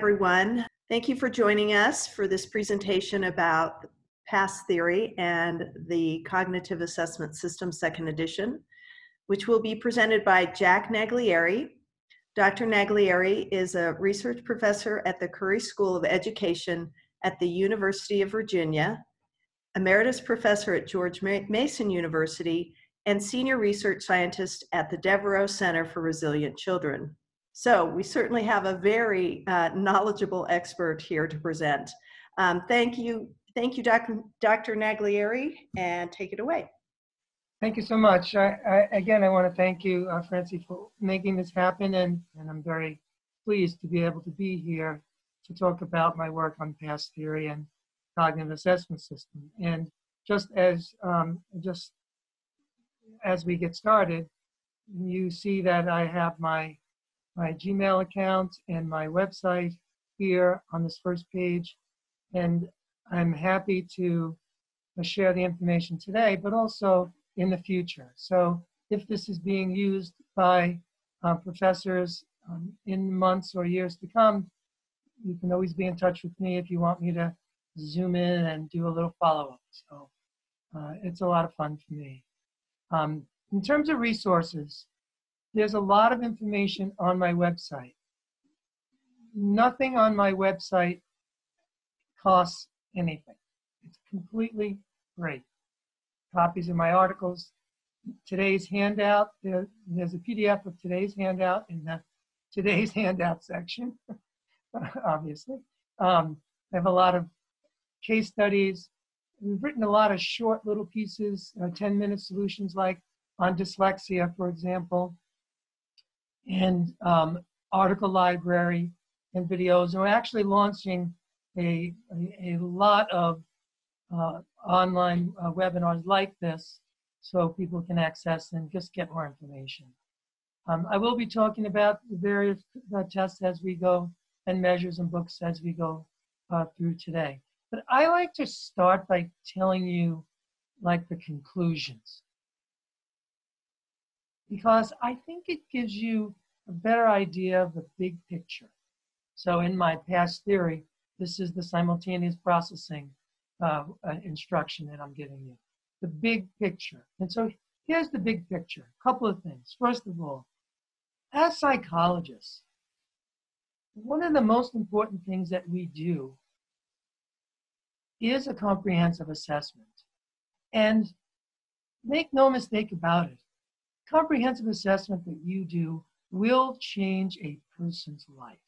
everyone. Thank you for joining us for this presentation about PASS theory and the Cognitive Assessment System Second Edition, which will be presented by Jack Naglieri. Dr. Naglieri is a research professor at the Curry School of Education at the University of Virginia, emeritus professor at George Mason University, and senior research scientist at the Devereux Center for Resilient Children. So we certainly have a very uh, knowledgeable expert here to present. Um, thank you, thank you, Dr. Dr. Naglieri, and take it away. Thank you so much. I, I, again, I want to thank you, uh, Francie, for making this happen, and, and I'm very pleased to be able to be here to talk about my work on PASS theory and cognitive assessment system. And just as um, just as we get started, you see that I have my my Gmail account and my website here on this first page. And I'm happy to uh, share the information today, but also in the future. So if this is being used by uh, professors um, in months or years to come, you can always be in touch with me if you want me to zoom in and do a little follow-up. So uh, it's a lot of fun for me. Um, in terms of resources, there's a lot of information on my website. Nothing on my website costs anything. It's completely free. Copies of my articles, today's handout, there, there's a PDF of today's handout in the today's handout section, obviously. Um, I have a lot of case studies. We've written a lot of short little pieces, uh, 10 minute solutions like on dyslexia, for example and um, article library and videos. And we're actually launching a, a, a lot of uh, online uh, webinars like this so people can access and just get more information. Um, I will be talking about the various uh, tests as we go and measures and books as we go uh, through today. But I like to start by telling you like the conclusions because I think it gives you a better idea of the big picture. So in my PASS theory, this is the simultaneous processing uh, instruction that I'm giving you. The big picture. And so here's the big picture. A couple of things. First of all, as psychologists, one of the most important things that we do is a comprehensive assessment. And make no mistake about it, comprehensive assessment that you do will change a person's life.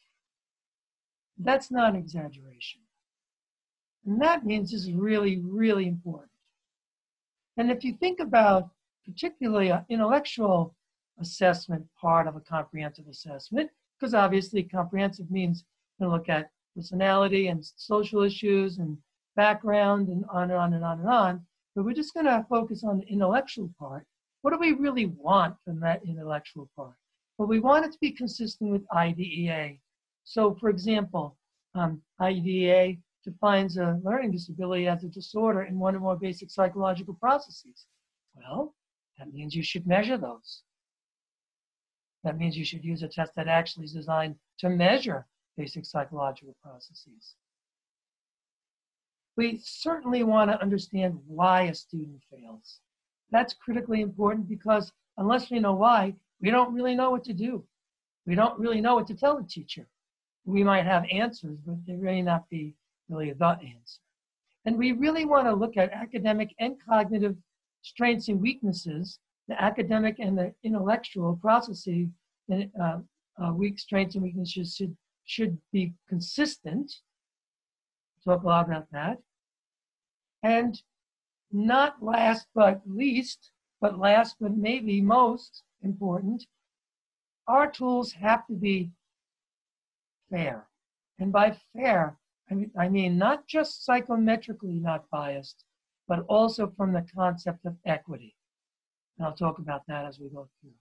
That's not an exaggeration. And that means this is really, really important. And if you think about particularly an intellectual assessment part of a comprehensive assessment, because obviously comprehensive means to look at personality and social issues and background and on and on and on and on. But we're just going to focus on the intellectual part. What do we really want from that intellectual part? Well, we want it to be consistent with IDEA. So, for example, um, IDEA defines a learning disability as a disorder in one or more basic psychological processes. Well, that means you should measure those. That means you should use a test that actually is designed to measure basic psychological processes. We certainly want to understand why a student fails. That's critically important because unless we know why, we don't really know what to do. We don't really know what to tell the teacher. We might have answers, but they may not be really the answer. And we really want to look at academic and cognitive strengths and weaknesses, the academic and the intellectual processes, and uh, uh, weak strengths and weaknesses should, should be consistent. Talk a lot about that. And not last but least, but last but maybe most, important. Our tools have to be fair. And by fair, I mean, I mean not just psychometrically not biased, but also from the concept of equity. And I'll talk about that as we go through.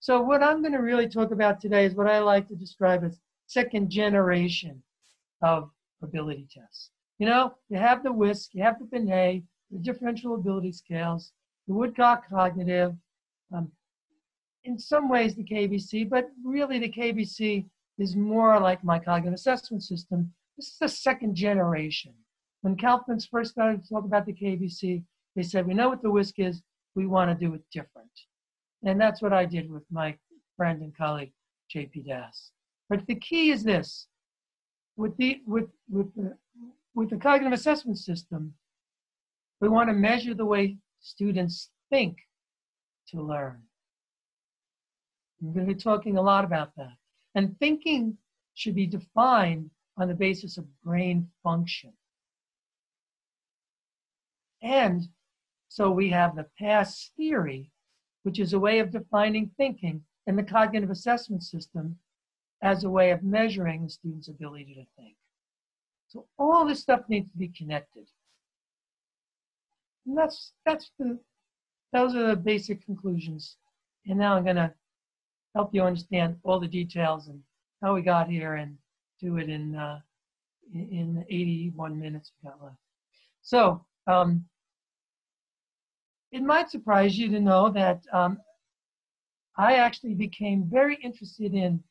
So what I'm going to really talk about today is what I like to describe as second generation of ability tests. You know, you have the WISC, you have the Binet, the differential ability scales, the Woodcock cognitive, um, in some ways the KBC, but really the KBC is more like my cognitive assessment system. This is the second generation. When Kaufman's first started to talk about the KBC, they said, we know what the WISC is, we want to do it different. And that's what I did with my friend and colleague, JP Das. But the key is this, with the, with, with the, with the cognitive assessment system, we want to measure the way students think to learn. I'm going to be talking a lot about that. And thinking should be defined on the basis of brain function. And so we have the PASS theory, which is a way of defining thinking, and the cognitive assessment system as a way of measuring the student's ability to think. So all this stuff needs to be connected. And that's that's the those are the basic conclusions. And now I'm gonna help you understand all the details and how we got here and do it in uh, in 81 minutes we got left. So um, it might surprise you to know that um, I actually became very interested in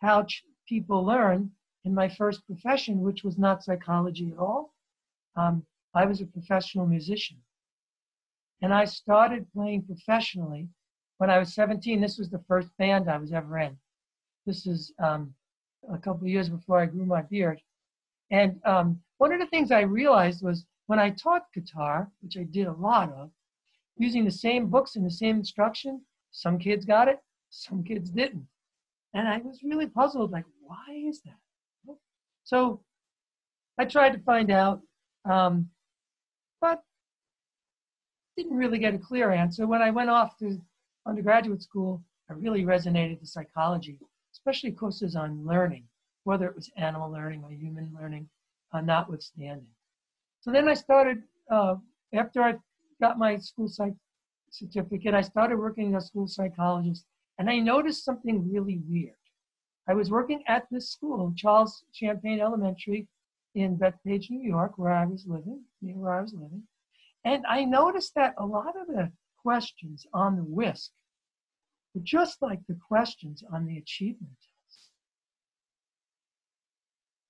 how people learn in my first profession, which was not psychology at all. Um, I was a professional musician. And I started playing professionally when I was 17. This was the first band I was ever in. This is um, a couple years before I grew my beard. And um, one of the things I realized was when I taught guitar, which I did a lot of, using the same books and the same instruction, some kids got it, some kids didn't. And I was really puzzled, like, why is that? So I tried to find out, um, but didn't really get a clear answer. When I went off to undergraduate school, I really resonated with psychology, especially courses on learning, whether it was animal learning or human learning, uh, notwithstanding. So then I started, uh, after I got my school psych certificate, I started working as a school psychologist, and I noticed something really weird. I was working at this school, Charles Campagne Elementary in Bethpage, New York, where I was living, near where I was living. And I noticed that a lot of the questions on the WISC were just like the questions on the achievement test.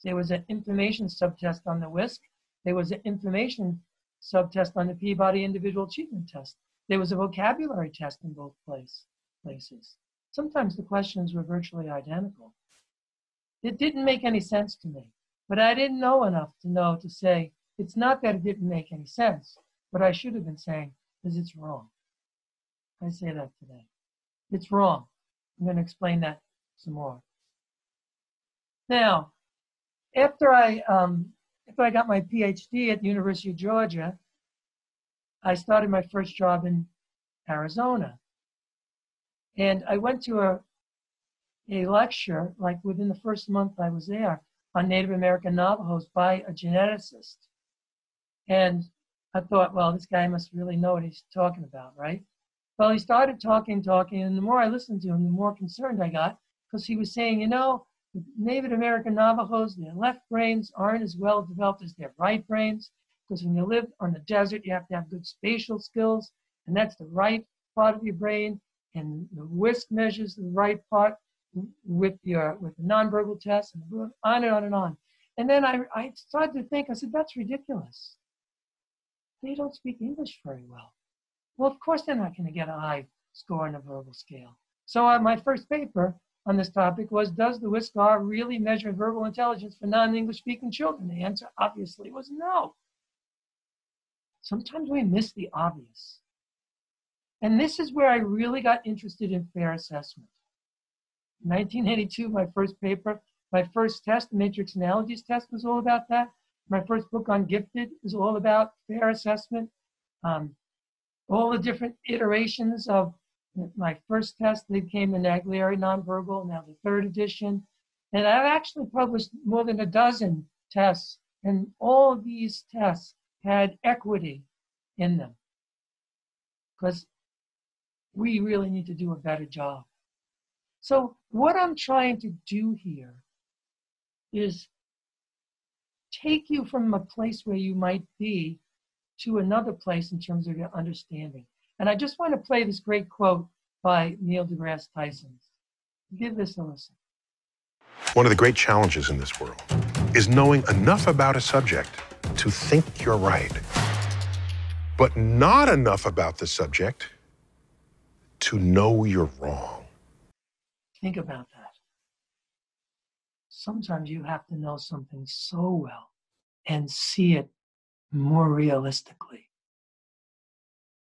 There was an information subtest on the WISC. There was an information subtest on the Peabody Individual Achievement Test. There was a vocabulary test in both place, places. Sometimes the questions were virtually identical. It didn't make any sense to me, but I didn't know enough to know to say, it's not that it didn't make any sense. What I should have been saying is it's wrong. I say that today. It's wrong. I'm going to explain that some more. Now, after I um, after I got my PhD at the University of Georgia, I started my first job in Arizona. And I went to a, a lecture, like within the first month I was there, on Native American Navajos by a geneticist. And I thought, well, this guy must really know what he's talking about, right? Well, he started talking, talking, and the more I listened to him, the more concerned I got because he was saying, you know, Native American Navajos, their left brains aren't as well developed as their right brains because when you live on the desert, you have to have good spatial skills, and that's the right part of your brain. And the WISC measures the right part with your with the nonverbal test, and on and on and on. And then I, I started to think, I said, that's ridiculous they don't speak English very well. Well, of course, they're not going to get a high score on a verbal scale. So, uh, my first paper on this topic was Does the WISC-R really measure verbal intelligence for non English speaking children? The answer obviously was no. Sometimes we miss the obvious. And this is where I really got interested in fair assessment. In 1982, my first paper, my first test, the matrix analogies test, was all about that. My first book on gifted is all about fair assessment. Um, all the different iterations of my first test they became the Naglieri nonverbal, now the third edition. And I've actually published more than a dozen tests, and all of these tests had equity in them. Because we really need to do a better job. So, what I'm trying to do here is take you from a place where you might be to another place in terms of your understanding. And I just want to play this great quote by Neil deGrasse Tyson. Give this a listen. One of the great challenges in this world is knowing enough about a subject to think you're right, but not enough about the subject to know you're wrong. Think about that. Sometimes you have to know something so well and see it more realistically.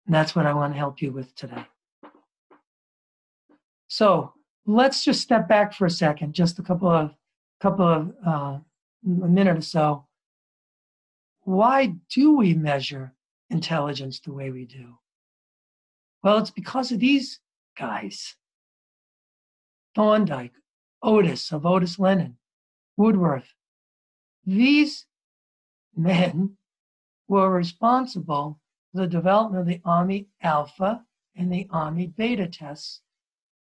And that's what I want to help you with today. So let's just step back for a second, just a couple of couple of uh, a minute or so. Why do we measure intelligence the way we do? Well, it's because of these guys. Thorndike, Otis of Otis Lennon, Woodworth. These men were responsible for the development of the Army Alpha and the Army Beta tests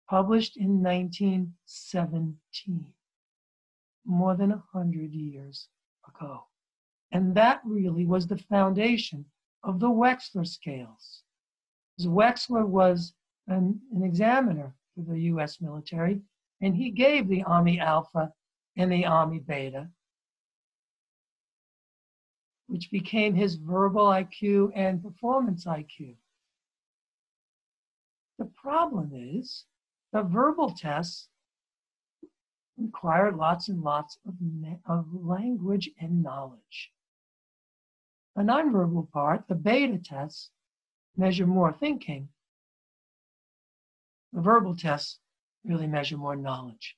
published in 1917, more than 100 years ago. And that really was the foundation of the Wechsler scales. Wechsler was an, an examiner for the US military, and he gave the Army Alpha and the Army Beta, which became his verbal IQ and performance IQ. The problem is the verbal tests require lots and lots of, of language and knowledge. The nonverbal part, the beta tests, measure more thinking. The verbal tests really measure more knowledge.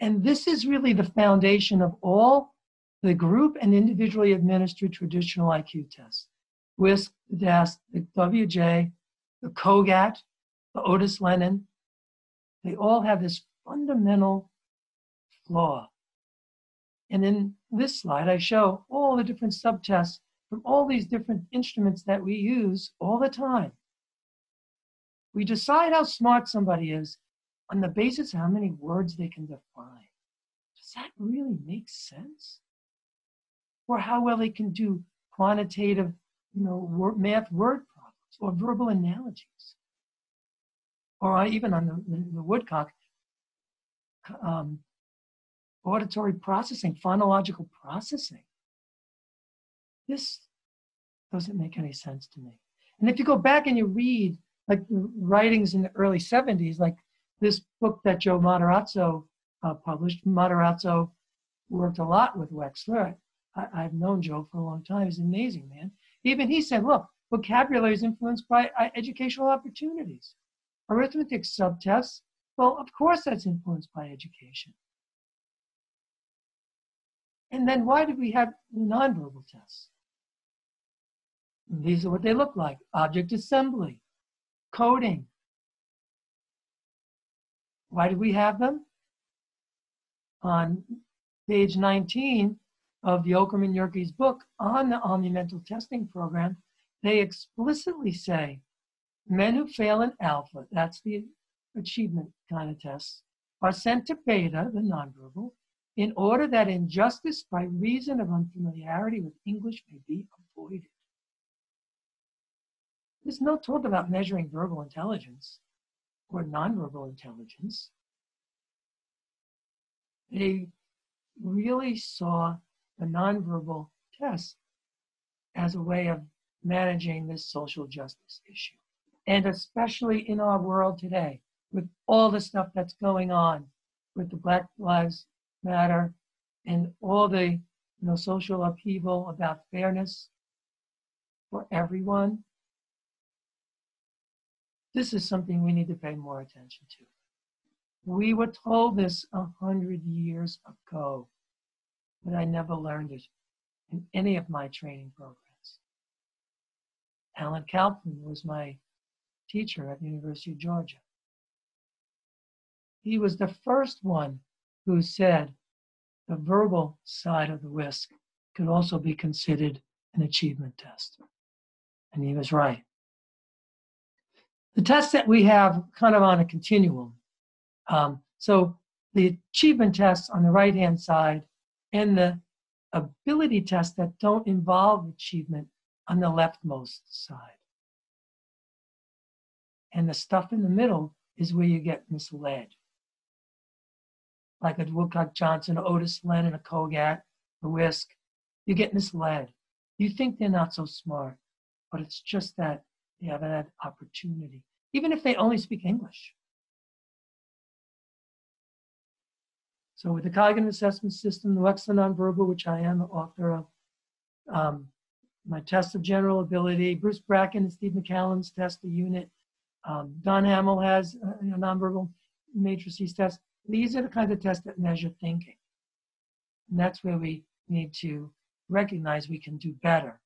And this is really the foundation of all the group and individually administered traditional IQ tests. WISC, the DAST, the WJ, the COGAT, the Otis Lennon, they all have this fundamental flaw. And in this slide, I show all the different subtests from all these different instruments that we use all the time. We decide how smart somebody is on the basis of how many words they can define. Does that really make sense? Or how well they can do quantitative, you know, word, math word problems or verbal analogies or even on the, the woodcock, um, auditory processing, phonological processing. This doesn't make any sense to me. And if you go back and you read like writings in the early 70s, like this book that Joe Matarazzo uh, published, Matarazzo worked a lot with Wechsler. I, have known Joe for a long time. He's an amazing man. Even he said, look, vocabulary is influenced by uh, educational opportunities. Arithmetic subtests, well, of course that's influenced by education. And then why did we have nonverbal tests? These are what they look like object assembly, coding. Why did we have them? On page 19 of the Yoakum Yerkes book on the Army Mental testing program, they explicitly say Men who fail in alpha, that's the achievement kind of tests, are sent to beta, the nonverbal, in order that injustice by reason of unfamiliarity with English may be avoided. There's no talk about measuring verbal intelligence or nonverbal intelligence. They really saw the nonverbal test as a way of managing this social justice issue. And especially in our world today with all the stuff that's going on with the black lives matter and all the you know social upheaval about fairness for everyone this is something we need to pay more attention to. We were told this a hundred years ago but i never learned it in any of my training programs alan Chalfant was my teacher at the University of Georgia. He was the first one who said the verbal side of the WISC could also be considered an achievement test. And he was right. The tests that we have kind of on a continuum. Um, so the achievement tests on the right hand side and the ability tests that don't involve achievement on the leftmost side. And the stuff in the middle is where you get misled. like a Woodcock Johnson, Otis Lennon, a CogAT, a WISC, you get misled. You think they're not so smart, but it's just that they haven't had opportunity, even if they only speak English. So with the cognitive assessment system, the Wechsler Nonverbal, which I am the author of, um, my test of general ability, Bruce Bracken and Steve McCallum's test of unit, um, Don Hammill has a know, nonverbal matrices test. These are the kinds of tests that measure thinking. And that's where we need to recognize we can do better.